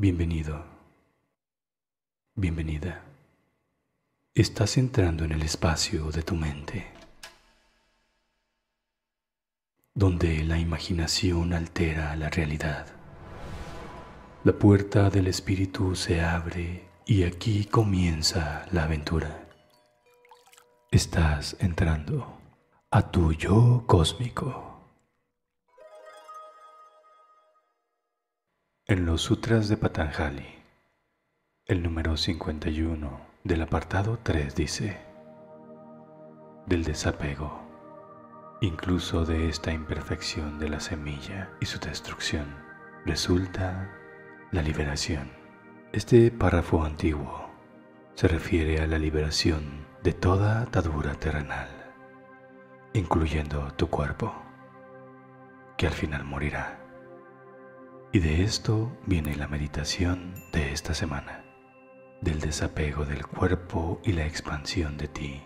Bienvenido. Bienvenida. Estás entrando en el espacio de tu mente, donde la imaginación altera la realidad. La puerta del espíritu se abre y aquí comienza la aventura. Estás entrando a tu yo cósmico. En los sutras de Patanjali, el número 51 del apartado 3 dice, del desapego, incluso de esta imperfección de la semilla y su destrucción, resulta la liberación. Este párrafo antiguo se refiere a la liberación de toda atadura terrenal, incluyendo tu cuerpo, que al final morirá. Y de esto viene la meditación de esta semana, del desapego del cuerpo y la expansión de ti,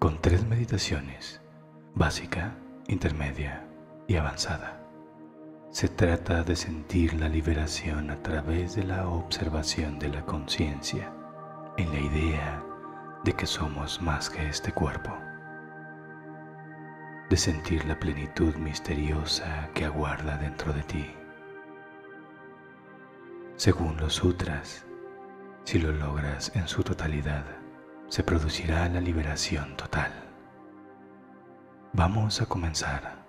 con tres meditaciones, básica, intermedia y avanzada. Se trata de sentir la liberación a través de la observación de la conciencia, en la idea de que somos más que este cuerpo, de sentir la plenitud misteriosa que aguarda dentro de ti según los sutras, si lo logras en su totalidad, se producirá la liberación total. Vamos a comenzar.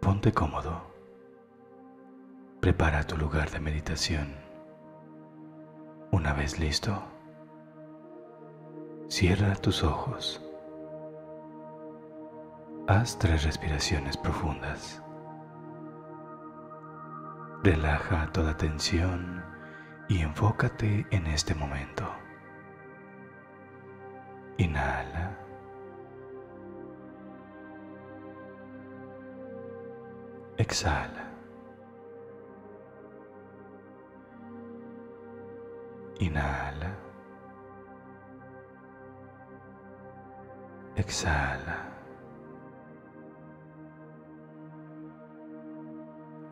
Ponte cómodo. Prepara tu lugar de meditación. Una vez listo, cierra tus ojos. Haz tres respiraciones profundas. Relaja toda tensión y enfócate en este momento. Inhala. Exhala. Inhala. Exhala.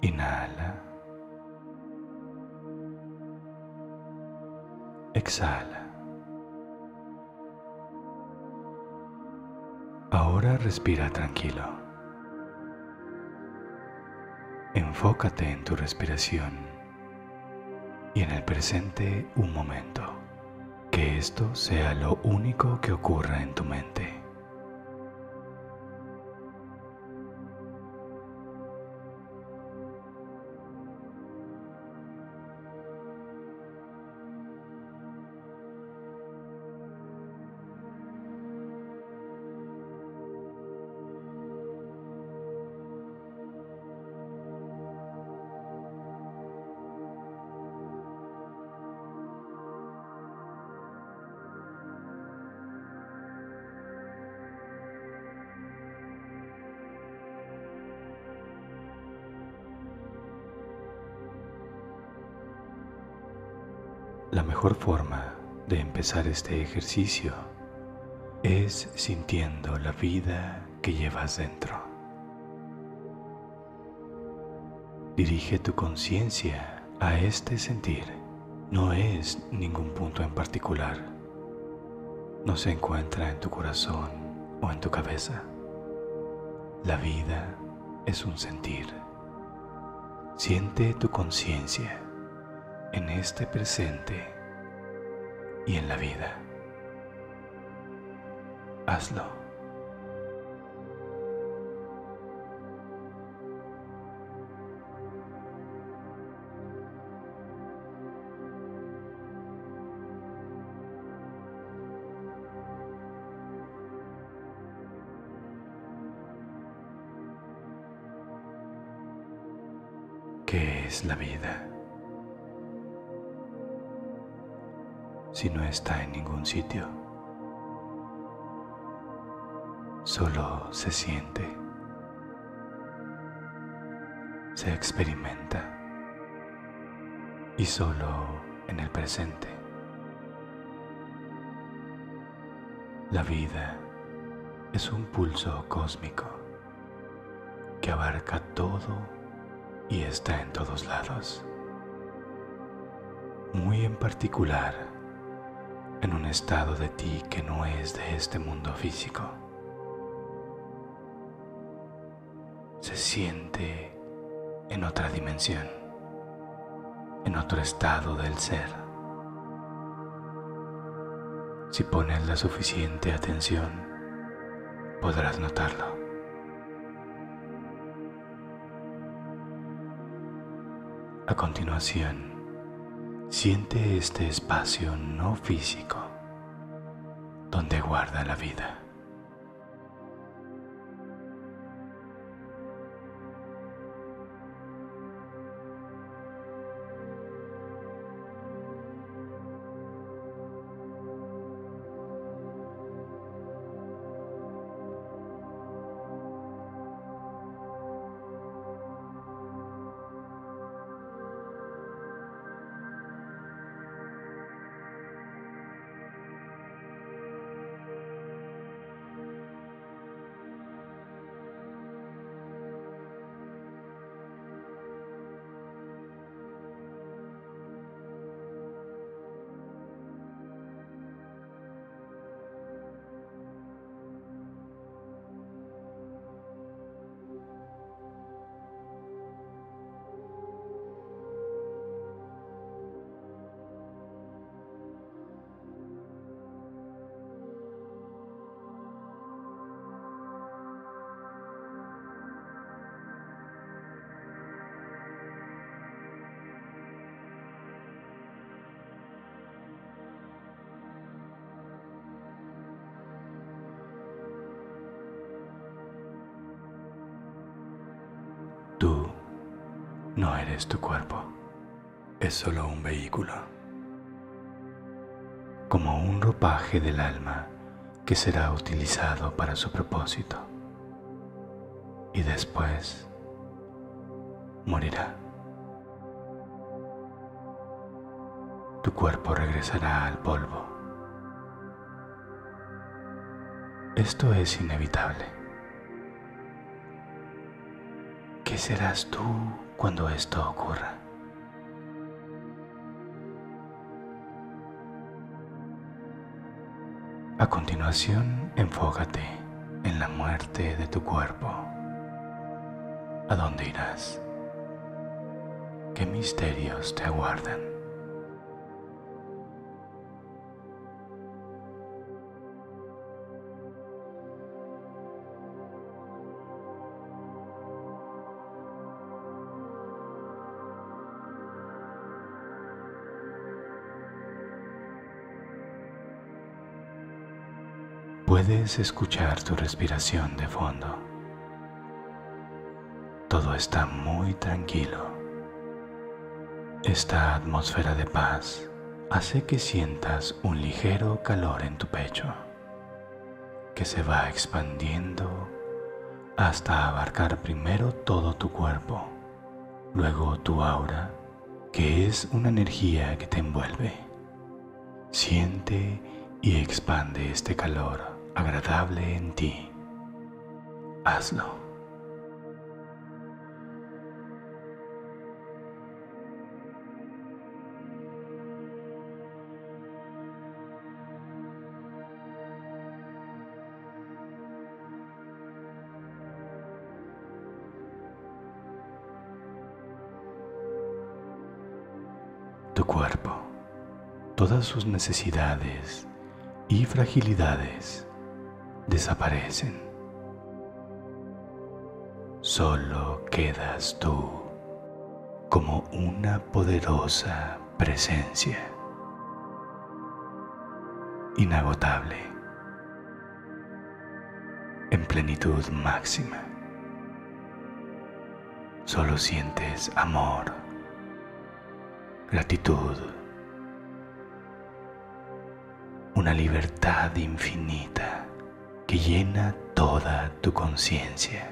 Inhala. Exhala. Ahora respira tranquilo. Enfócate en tu respiración y en el presente un momento. Que esto sea lo único que ocurra en tu mente. La mejor forma de empezar este ejercicio es sintiendo la vida que llevas dentro. Dirige tu conciencia a este sentir. No es ningún punto en particular. No se encuentra en tu corazón o en tu cabeza. La vida es un sentir. Siente tu conciencia en este presente y en la vida. Hazlo. ¿Qué es la vida? Si no está en ningún sitio. Solo se siente, se experimenta y solo en el presente. La vida es un pulso cósmico que abarca todo y está en todos lados, muy en particular en un estado de ti que no es de este mundo físico. Se siente en otra dimensión, en otro estado del ser. Si pones la suficiente atención, podrás notarlo. A continuación, siente este espacio no físico donde guarda la vida. No eres tu cuerpo, es solo un vehículo, como un ropaje del alma que será utilizado para su propósito y después morirá. Tu cuerpo regresará al polvo. Esto es inevitable. ¿Qué serás tú cuando esto ocurra? A continuación, enfócate en la muerte de tu cuerpo. ¿A dónde irás? ¿Qué misterios te aguardan? Puedes escuchar tu respiración de fondo. Todo está muy tranquilo. Esta atmósfera de paz hace que sientas un ligero calor en tu pecho, que se va expandiendo hasta abarcar primero todo tu cuerpo, luego tu aura, que es una energía que te envuelve. Siente y expande este calor agradable en ti. Hazlo. Tu cuerpo, todas sus necesidades y fragilidades desaparecen. Solo quedas tú como una poderosa presencia, inagotable, en plenitud máxima. Solo sientes amor, gratitud, una libertad infinita que llena toda tu conciencia.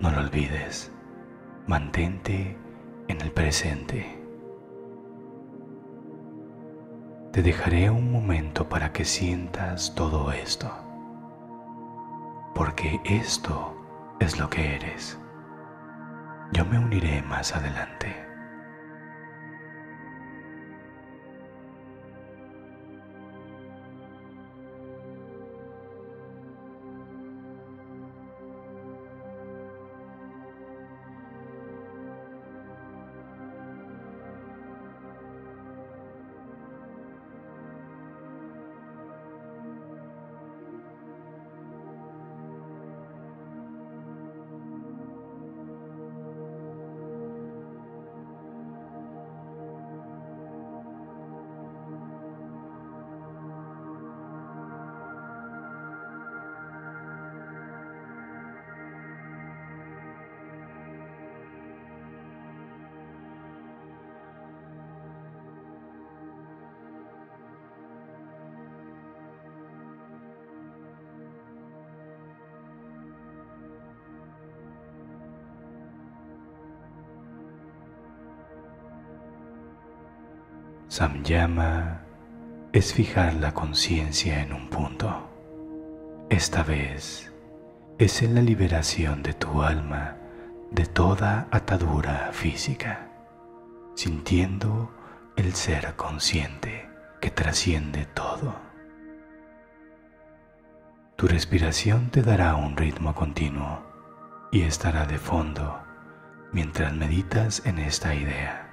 No lo olvides, mantente en el presente. Te dejaré un momento para que sientas todo esto, porque esto es lo que eres. Yo me uniré más adelante. Samyama es fijar la conciencia en un punto. Esta vez es en la liberación de tu alma de toda atadura física, sintiendo el ser consciente que trasciende todo. Tu respiración te dará un ritmo continuo y estará de fondo mientras meditas en esta idea.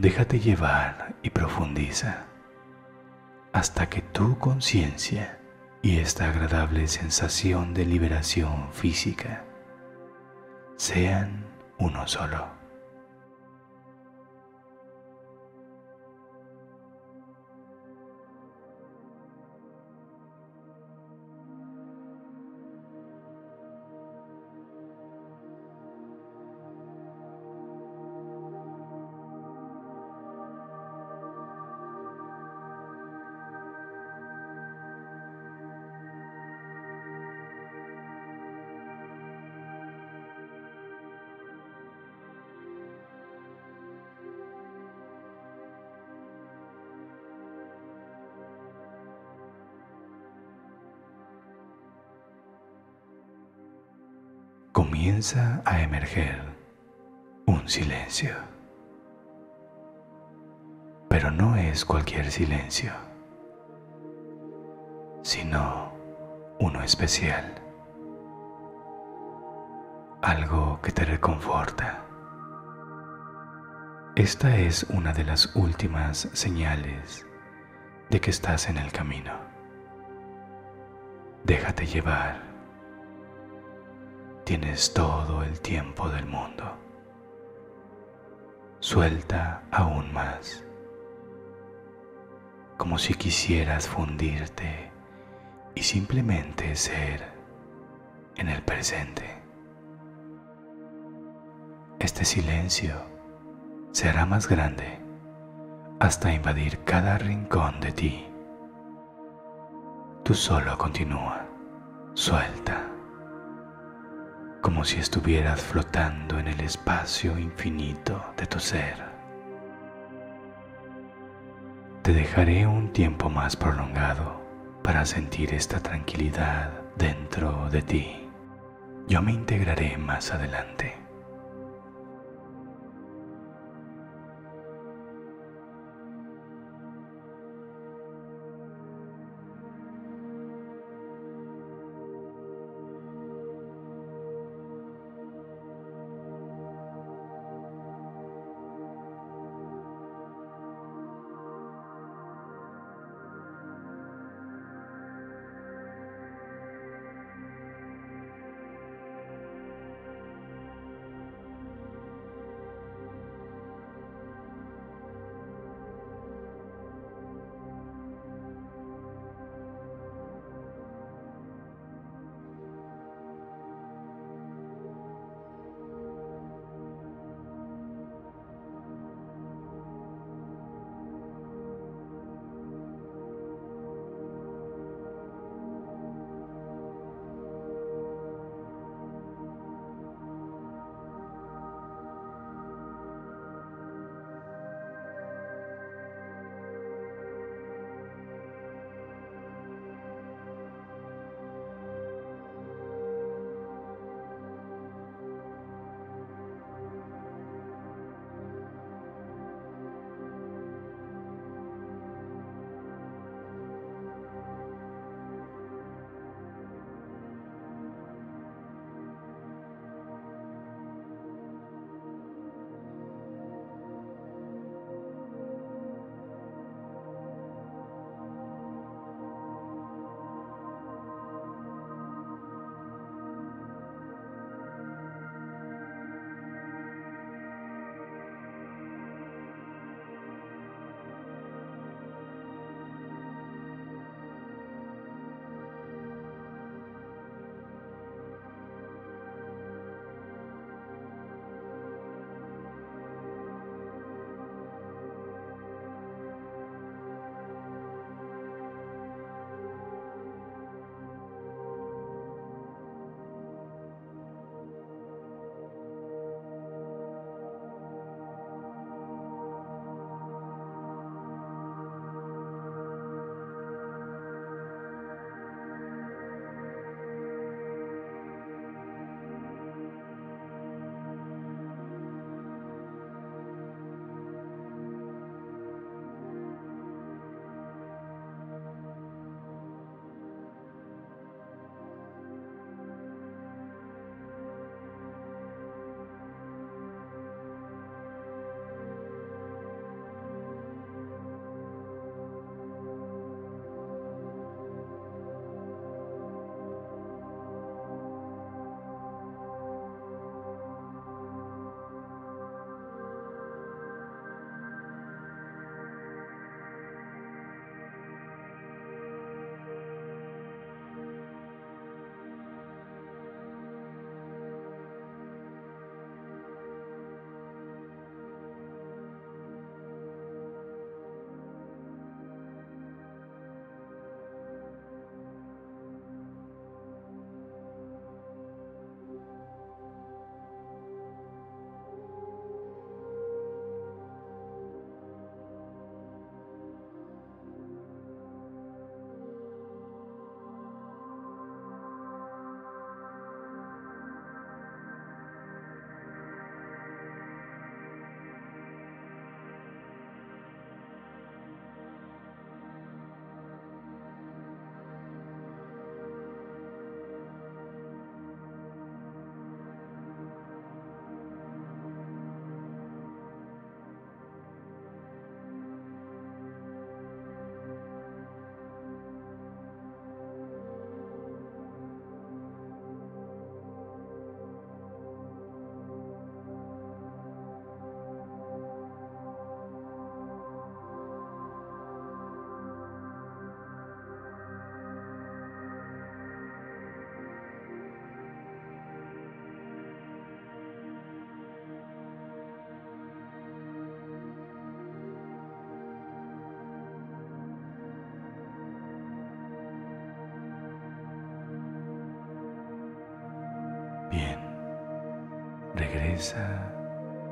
Déjate llevar y profundiza hasta que tu conciencia y esta agradable sensación de liberación física sean uno solo. Comienza a emerger un silencio. Pero no es cualquier silencio, sino uno especial. Algo que te reconforta. Esta es una de las últimas señales de que estás en el camino. Déjate llevar Tienes todo el tiempo del mundo. Suelta aún más, como si quisieras fundirte y simplemente ser en el presente. Este silencio será más grande hasta invadir cada rincón de ti. Tú solo continúa, suelta como si estuvieras flotando en el espacio infinito de tu ser. Te dejaré un tiempo más prolongado para sentir esta tranquilidad dentro de ti. Yo me integraré más adelante.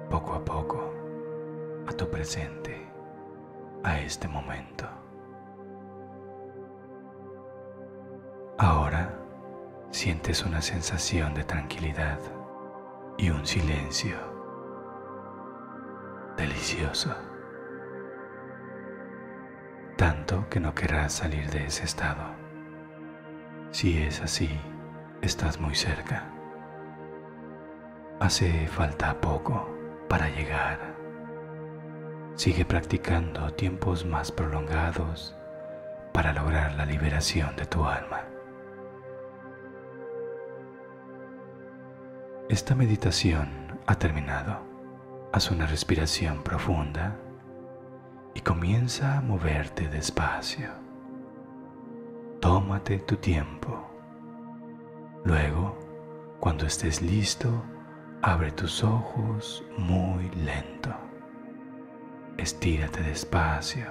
Poco a poco a tu presente, a este momento. Ahora sientes una sensación de tranquilidad y un silencio delicioso, tanto que no querrás salir de ese estado. Si es así, estás muy cerca. Hace falta poco para llegar. Sigue practicando tiempos más prolongados para lograr la liberación de tu alma. Esta meditación ha terminado. Haz una respiración profunda y comienza a moverte despacio. Tómate tu tiempo. Luego, cuando estés listo, abre tus ojos muy lento. Estírate despacio.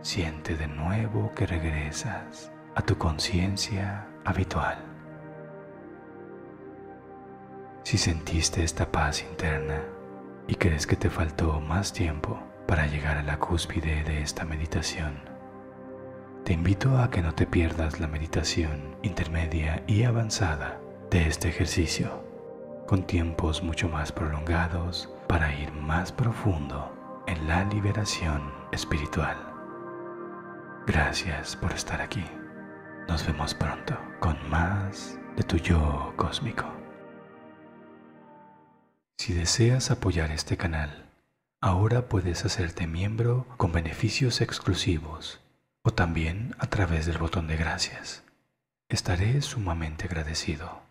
Siente de nuevo que regresas a tu conciencia habitual. Si sentiste esta paz interna y crees que te faltó más tiempo para llegar a la cúspide de esta meditación, te invito a que no te pierdas la meditación intermedia y avanzada de este ejercicio, con tiempos mucho más prolongados para ir más profundo en la liberación espiritual. Gracias por estar aquí. Nos vemos pronto con más de tu yo cósmico. Si deseas apoyar este canal, ahora puedes hacerte miembro con beneficios exclusivos o también a través del botón de gracias. Estaré sumamente agradecido.